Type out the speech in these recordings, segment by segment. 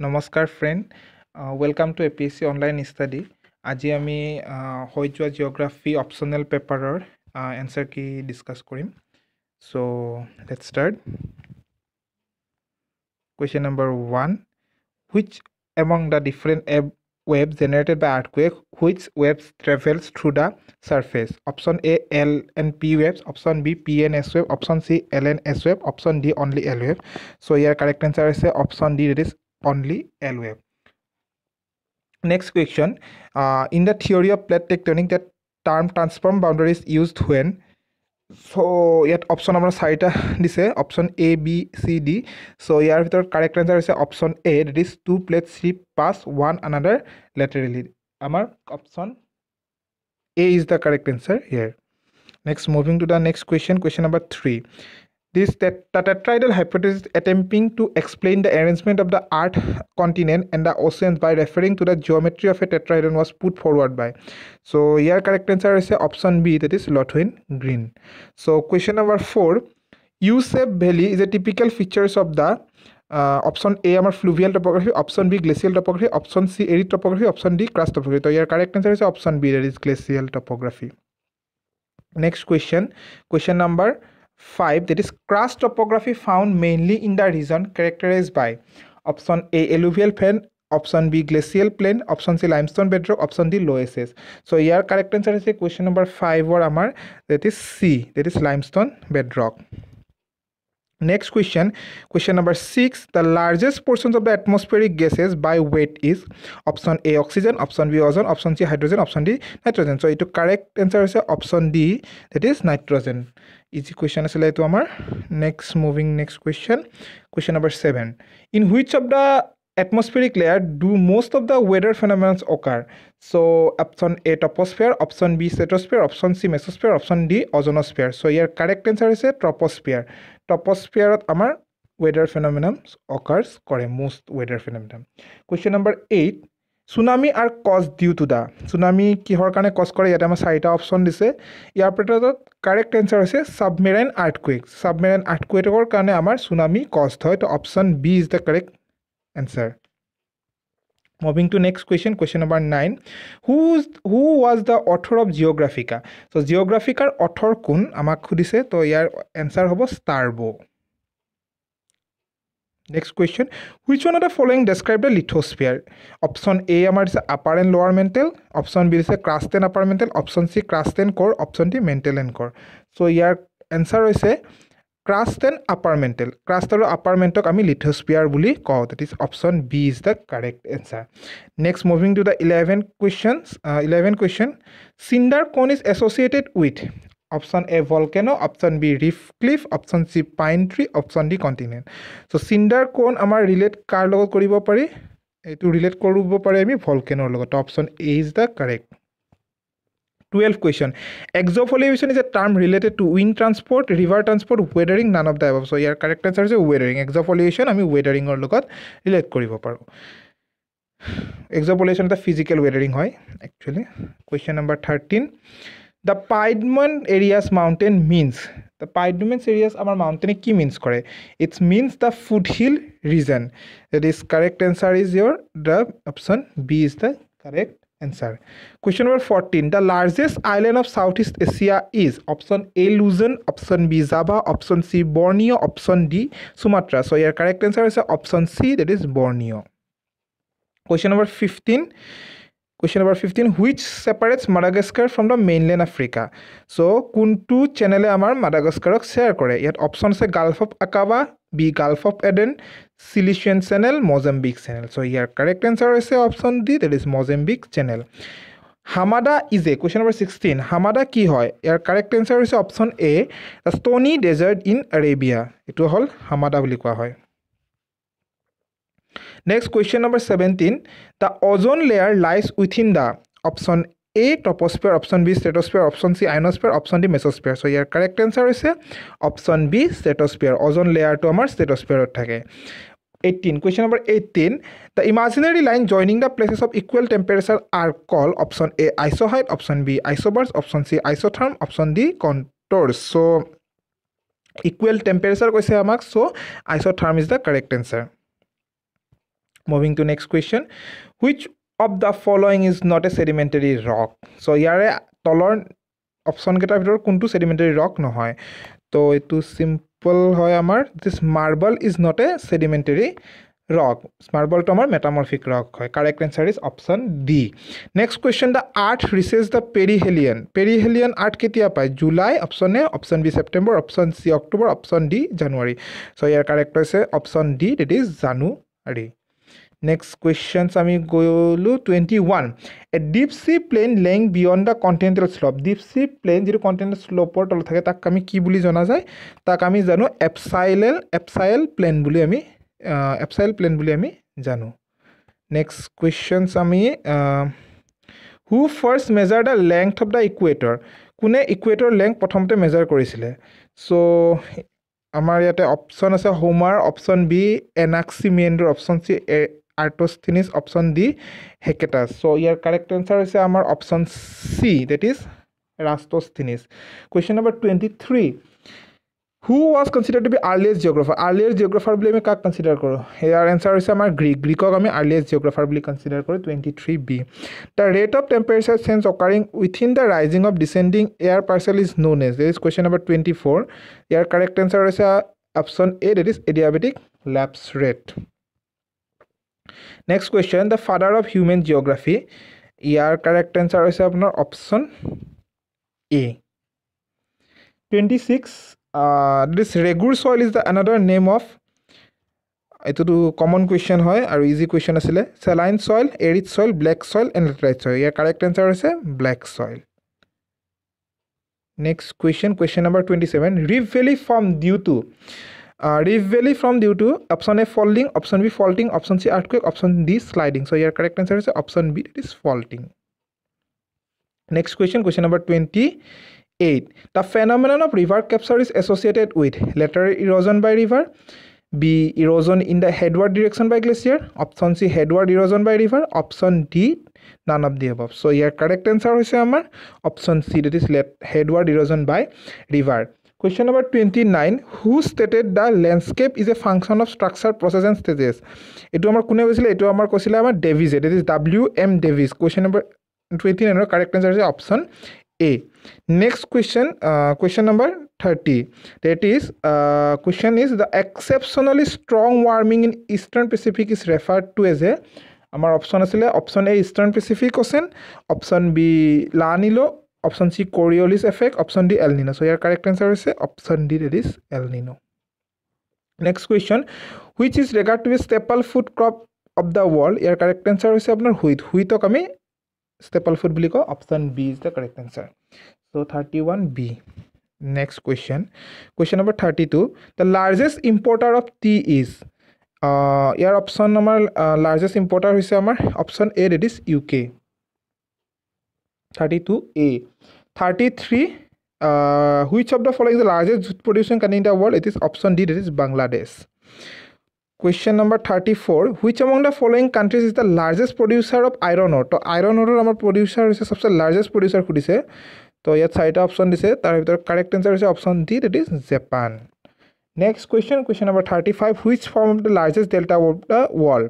নমস্কাৰ friend welcome to A P S C online study আজি আমি হৈ যোৱা জিঅ'গ্ৰাফী অপশ্যনেল পেপাৰৰ এনচাৰ কি ডিছকাছ কৰিম। চ' late start question number one which among the different এব web generated by earthquake which ৱেবছ travels through the surface option A L N P ৱেবছ option B P N S web option C L N S web option D only L web চ' ইয়াৰ correct answer হৈছে option D that is only L wave. Next question. Uh, in the theory of plate tectonic, that term transform boundary is used when? So ইয়াত option আমাৰ চাৰিটা দিছে option A B C D so' ইয়াৰ ভিতৰত correct answer হৈছে option A that is two plate slip past one another laterally আমাৰ option A is the correct answer here next moving to the next question question number three This tet- tetrahedral hypothesis attempting to explain the arrangement of the Earth continent and the oceans by referring to the geometry of a tetrahedron was put forward by. So here correct answer is option B that is Lotwin Green. So question number four. U-shaped valley is a typical features of the uh, option A our fluvial topography, option B glacial topography, option C arid topography, option D crust topography. So here correct answer is option B that is glacial topography. Next question. Number 5 that is crust topography found mainly in the region characterized by option A alluvial plain option B glacial plain option C limestone bedrock option D loess so here correct answer is question number 5 or amar that is C that is limestone bedrock next question question number 6 the largest portions of the atmospheric gases by weight is option A oxygen option B ozone option C hydrogen option D nitrogen so it correct answer is option D that is nitrogen easy question আছিলে এইটো আমাৰ next moving next question question number seven in which of the atmospheric layer do most of the weather phenomenons occur so' option A troposphere option B stratosphere option C mesosphere option D ozonosphere so' year correct answer হৈছে troposphere টপস্ফেয়াৰত আমাৰ weather phenomenons occurs কৰে most weather phenomenon question number eight tsunami are cause due to the tsunami কিহৰ কাৰণে cause কৰে? ইয়াতে আমাৰ চাৰিটা অপশ্যন দিছে। ইয়াৰ ভিতৰত কাৰেক্ট এনচাৰ হৈছে ছাবমেৰাইন আৰ্থকুৱেক ছাবমেৰাইন আৰ্থকুৱেকৰ কাৰণে আমাৰ চুনামি কষ্ট হয়। তো option B is the correct answer moving to next question question number nine who who was the author of Geographica so' জিঅ'গ্ৰাফিকাৰ author কোন? আমাক সুধিছে তো ইয়াৰ এনচাৰ হ'ব Strabo' next question which one of the following describe the lithosphere option A আমাৰ দিছে upper and lower mantle option B দিছে crust and upper mantle option C crust and core option D mantle and core so' year answer হৈছে crust and upper mantle crust আৰু upper মেণ্টক আমি lithosphere বুলি কওঁ। That is option B is the correct answer next moving to the eleven questions eleven question cinder cone is associated with option A volcano option B reef cliff option C pine tree option D continent so' cinder cone আমাৰ relate কাৰ লগত কৰিব পাৰি? এইটো relate কৰিব পাৰি আমি ভলকেনৰ লগত। Option A is the correct twelve question exfoliation is a term related to wind transport river transport weathering none of the above so' year correct answer হৈছে ৱেডাৰিং এক্সফলিউশ্যন আমি ৱেডাৰিঙৰ লগত ৰিলেট কৰিব পাৰোঁ। এক্সফলিউশ্যন এটা ফিজিকেল ৱেডাৰিং হয় actually question number thirteen the piedmont areas mountain means the piedmonts areas আমাৰ মাউণ্টেইনে কি মিনছ কৰে? It's means the foot hill region that is correct answer is your the option B is the correct question number fourteen the largest island of South East Asia is option A Luzon option B Java option C Borneo' option D Sumatra so' year correct answer হৈছে option C that is Borneo' question number fifteen question number fifteen which separates Madagascar from the mainland Africa so' কোনটো চেনেলে আমাৰ মাডাগাস্কাৰক share কৰে? ইয়াত option আছে Gulf of Aqaba B Gulf of Aden Sicilian Channel Mozambique Channel so' year correct answer হৈছে option D that is Mozambique Channel hamada is a question number sixteen hamada কি হয় ইয়াৰ কাৰেক্ট এনচাৰ হৈছে option A stony desert in Arabia এইটো হ'ল hamada বুলি কোৱা হয় next question number seventeen the ozone layer lies within the option A troposphere option B stratosphere option C ionosphere option D mesosphere so' year correct answer হৈছে option B stratosphere ozone লেয়াৰটো আমাৰ ষ্টেটস্পেয়াৰত থাকে eighteen question number eighteen the imaginary line joining the places of equal temperature are call option A isohyet option B isobars option C isotherm option D contours so' equal temperature কৈছে আমাক so' isotherm is the correct answer moving to next question which of the following is not a sedimentary rock so' ইয়াৰে তলৰ অপশ্যনকেইটাৰ ভিতৰত কোনটো ছেডিমেণ্টেৰী rock নহয়? তো এইটো simple হয় আমাৰ this marble is not a sedimentary rock মাৰ্বলটো আমাৰ মেটামৰ্ফিক ৰক হয়। Correct answer is option D next question the earth reaches the perihelion perihelion earth কেতিয়া পায়? July option A option B September option C October option D January so' year correct হৈছে option D that is January. Next questions আমি গ'লোঁ twenty one a deep sea plain lying beyond the continental slope deep sea plain যিটো continental শ্ল'পৰ তলত থাকে তাক আমি কি বুলি জনা যায়? তাক আমি জানো এপচাইলেল এপচাইল প্লেন বুলি আমি এপচাইল প্লেন বুলি আমি জানো। নেক্সট কুৱেশ্যনছ আমি who first measure the length of the equator কোনে ইকুৱেটৰ লেংথ প্ৰথমতে মেজাৰ কৰিছিলে? চ' আমাৰ ইয়াতে অপশ্যন আছে Homer option B Anaximander option C Eratosthenes option D Hecataeus. So' ইয়াৰ কাৰেক্ট এনচাৰ হৈছে আমাৰ option C that is Eratosthenes question number twenty three who was consider to be earliest geographer earliest geographer বুলি আমি কাক consider কৰোঁ? ইয়াৰ answer হৈছে আমাৰ Greek গ্ৰীকক আমি earliest geographer বুলি কনচিডাৰ কৰোঁ twenty three B the rate of temperature change occurring within the rising of descending air parcel is known as is question number twenty four year correct answer হৈছে option A that is adiabatic lapse rate next question the father of human geography year correct answer হৈছে আপোনাৰ option A twenty six this regur soil is the another name of এইটোতো common question হয় আৰু easy question আছিলে saline soil arid soil black soil and laterite soil ইয়াৰ correct answer হৈছে black soil next question question number twenty seven ৰিভ valley from due to Reeve valley from due to option A folding option B faulting option C earthquake option D sliding চ' ইয়াৰ correct answer হৈছে option B it is faulting next question question number twenty eight the phenomenon of river capture is associated with letter ইৰজন by river B erosion in the headward direction by glacier option C headward erosion by river option D none of the above so' year correct answer হৈছে আমাৰ option C that is let headward erosion by river question number twenty nine who stated the landscape is a function of structure process and stages এইটো আমাৰ কোনে কৈছিলে? এইটো আমাৰ কৈছিলে আমাৰ ডেভিজে that is W M Davis question number twenty নাইনৰ correct answer হৈছে option question, uh, question number 30. That is, uh, question is the exceptionally strong warming in Eastern Pacific is referred to as a আমাৰ option আছিলে option A eastern Pacific ocean option B La Nina option C Coriolis effect option D El Nino so' year correct answer হৈছে option D that is El Nino next question which is regard to be staple food crop of the world year correct answer হৈছে আপোনাৰ wheat হুইটক আমি staple food বুলি কওঁ option B is the correct answer so' thirty one B next question question number thirty two the largest importer of tea is year option আমাৰ largest importer হৈছে আমাৰ option A that is U K thirty two A thirty three which of the following the largest jute producing country in the world it is option D that is Bangladesh question number thirty four which among the following countries is the largest producer of iron ore তো iron অৰৰ আমাৰ producer হৈছে চবচে largest producer সুধিছে তো ইয়াত চাৰিটা option দিছে তাৰ ভিতৰত কাৰেক্ট এনচাৰ হৈছে option D that is Japan next question question number thirty five which form of the largest delta of the world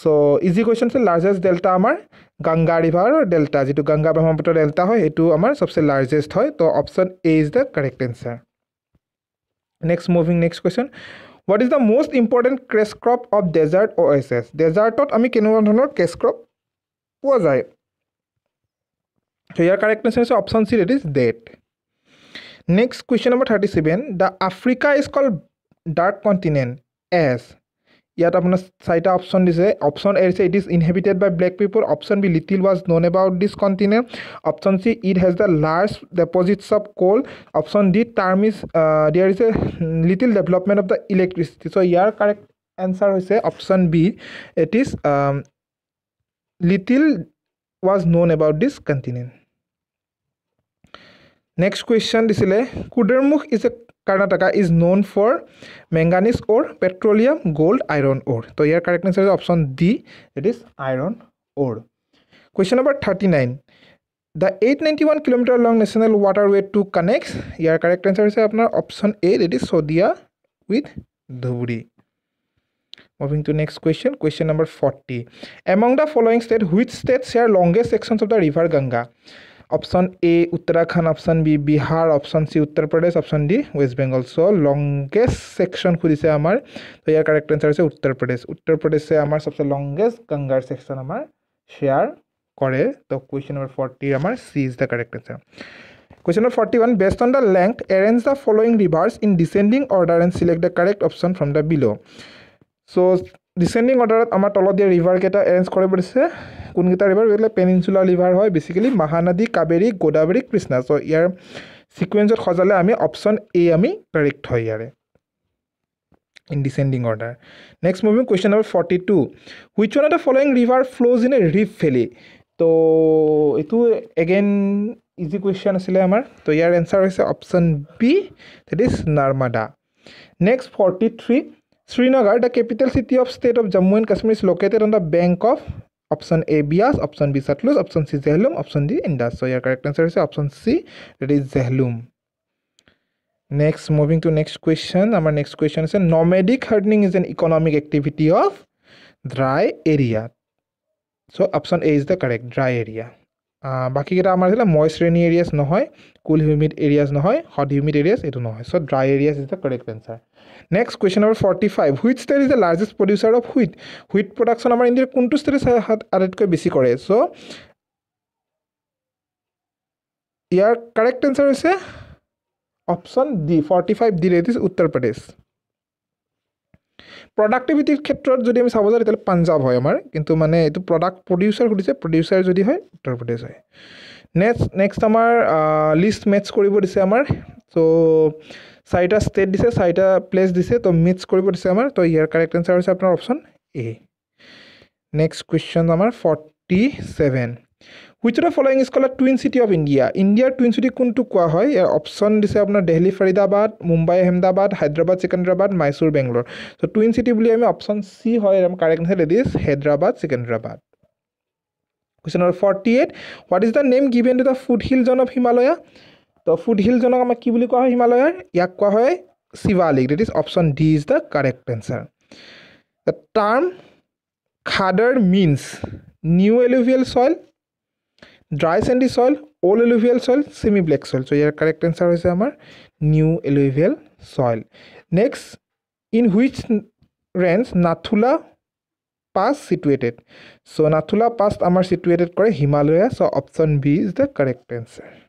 so' easy question আছে লাৰ্জেষ্ট ডেল্টা আমাৰ গংগা ৰিভাৰৰ ডেল্টা যিটো গংগা ব্ৰহ্মপুত্ৰ ডেল্টা হয় সেইটো আমাৰ চবচে লাৰ্জেষ্ট হয়। তো option A is the correct answer next moving next question what is the most important cash crop of desert oasis ডেজাৰ্টত আমি কেনেকুৱা ধৰণৰ কেছ ক্ৰপ পোৱা যায়? ত' ইয়াৰ কাৰেক্ট এনচাৰ হৈছে option C that is date next question number thirty seven the Africa is call dark continent as ইয়াত আপোনাৰ চাৰিটা অপশ্যন দিছে। অপশ্যন এ দিছে it is inhabited by black people option B little was known about this continent option C it has the large deposits of coal option D term is there is a little development of the electricity so' year correct answer হৈছে option B it is little was known about this continent next question দিছিলে Kudremukh is a Karnataka is known for manganese ore petroleum gold iron ore তো ইয়াৰ correct answer হৈছে option D it is iron ore question number thirty nine the eight ninety one kilometre long national waterway to connect year correct answer হৈছে আপোনাৰ option A it is Sadiya with Dhubri moving to next question question number forty among the following state which state share longest sections of the river Ganga option A Uttarakhand option B Bihar option C Uttar Pradesh option D West Bengal so' longest section সুধিছে আমাৰ তো ইয়াৰ correct answer হৈছে উত্তৰ প্ৰদেশ উত্তৰ প্ৰদেশে আমাৰ চবচে longest গংগাৰ section আমাৰ share কৰে। তো কুৱেশ্যন নম্বৰ ফৰ্টিৰ আমাৰ C is the correct answer question number forty one based on the length arrange the following rivers in descending order and select the correct option from the below' so' descending অৰ্ডাৰত আমাৰ তলত দিয়া ৰিভাৰকেইটা arrange কৰিব দিছে। কোনকেইটা river এইবিলাক peninsular river হয় basically Mahanadi Kaveri Godavari Krishna. So ইয়াৰ ছিকুৱেঞ্চত সজালে আমি অপশ্যন এ আমি কাৰেক্ট হয় ইয়াৰে। In descending order next moving question number forty two which one of the following river flows in a rift valley তো এইটো এগেইন ইজি কুৱেশ্যন আছিলে আমাৰ। তো ইয়াৰ এনচাৰ হৈছে option B that is Narmada next forty three Srinagar the capital city of state of Jammu and Kashmir is located on the bank of option A Beas option B Sutlej option C Jhelum option D Indus so' year correct answer হৈছে option C that is Jhelum next moving to next question আমাৰ next question হৈছে nomadic herding is an economic activity of dry area so' option A is the correct dry area বাকীকেইটা আমাৰ আছিলে moist rainy areas নহয় cool humid areas নহয় hot humid areas এইটো নহয়। So' dry areas is the correct answer next question number forty five which state is the largest producer of wheat wheat production আমাৰ ইণ্ডিয়াৰ কোনটো ষ্টেটে আটাইতকৈ বেছি কৰে? চ' ইয়াৰ কাৰেক্ট এনচাৰ হৈছে option D forty five D rate is Uttar Pradesh প্ৰডাক্টিভিটিৰ ক্ষেত্ৰত যদি আমি চাব যাওঁ তেতিয়াহ'লে পাঞ্জাৱ হয় আমাৰ। কিন্তু মানে এইটো প্ৰডাক্ট প্ৰডিউচাৰ সুধিছে প্ৰডিউচাৰ যদি হয় উত্তৰ প্ৰদেশ হয়। নেক্সট নেক্সট আমাৰ লিষ্ট মেটচ কৰিব দিছে আমাৰ। চ' চাৰিটা ষ্টেট দিছে চাৰিটা প্লেচ দিছে তো মিক্স কৰিব দিছে আমাৰ। তো ইয়াৰ কাৰেক্ট এনচাৰ হৈছে আপোনাৰ অপশ্যন এ নেক্সট কুৱেশ্যন আমাৰ forty seven which the following is twin city of India ইণ্ডিয়াৰ টুইন চিটি কোনটো কোৱা হয়? ইয়াৰ অপশ্যন দিছে আপোনাৰ Delhi Faridabad Mumbai Ahmedabad Hyderabad Secunderabad Mysore Bangalore so' twin city বুলি আমি অপশ্যন চি হয় correct answer that is Hyderabad Secunderabad question number forty eight what is the name given to the foothill zone of Himalaya তো ফুড হিলজনক আমাক কি বুলি কোৱা হয় হিমালয়াৰ? ইয়াক কোৱা হয় Shivalik that is option D is the correct answer the term khadar means new alluvial soil dry sandy soil old alluvial soil semi black soil so' year correct answer হৈছে আমাৰ new alluvial soil next in which range Nathula pass situated so' Nathula pass আমাৰ situated কৰে Himalaya so' option B is the correct answer